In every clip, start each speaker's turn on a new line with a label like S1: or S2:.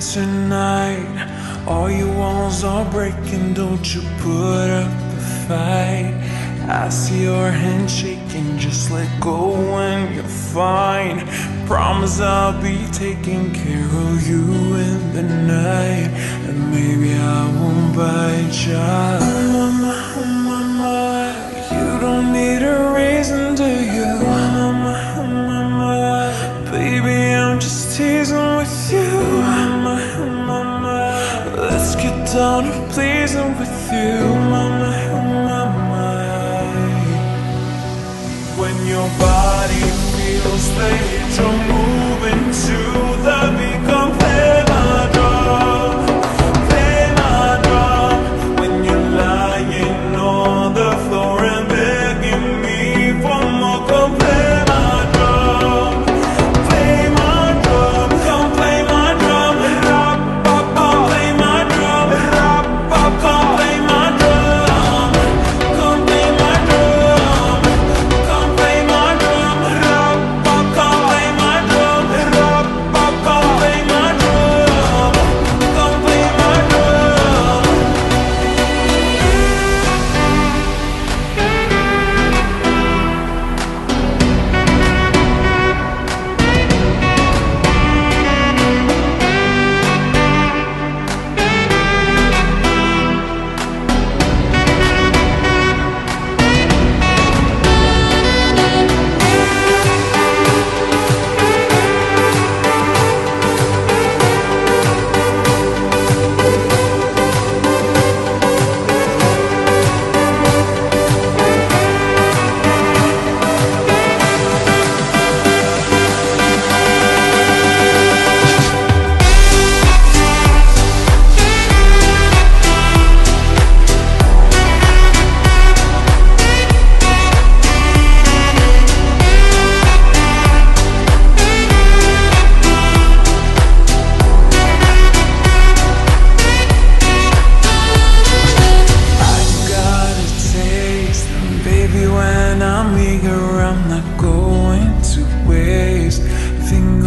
S1: tonight. All your walls are breaking, don't you put up a fight. I see your hand shaking, just let go when you're fine. Promise I'll be taking care of you in the night. And maybe I won't bite ya. Just teasing with you. Mama, mama, let's get down to pleasing with you. Mama, mama, when your body feels that you're moving to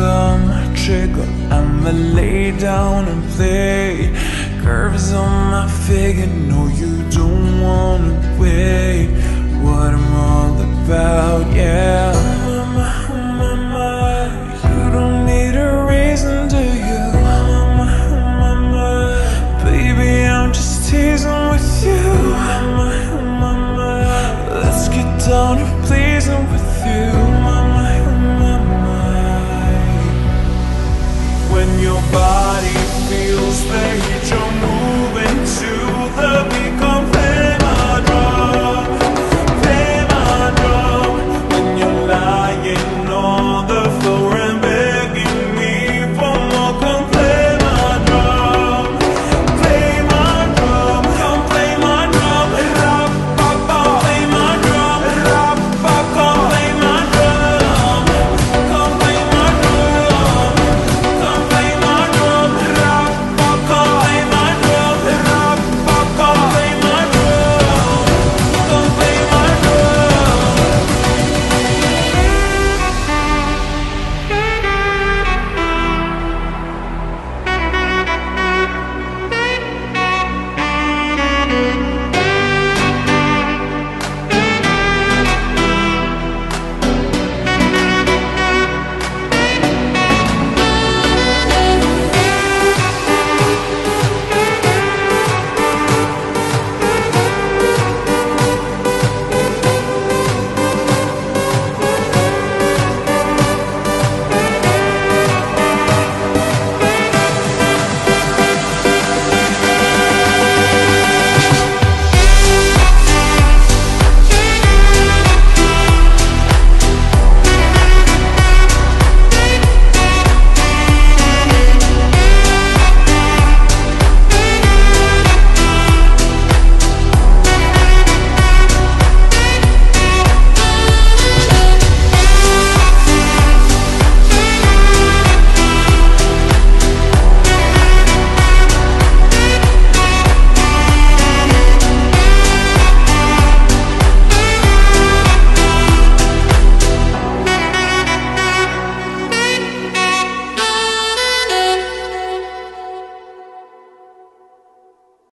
S1: on trigger, I'ma lay down and play. Curves on my figure, no, you don't wanna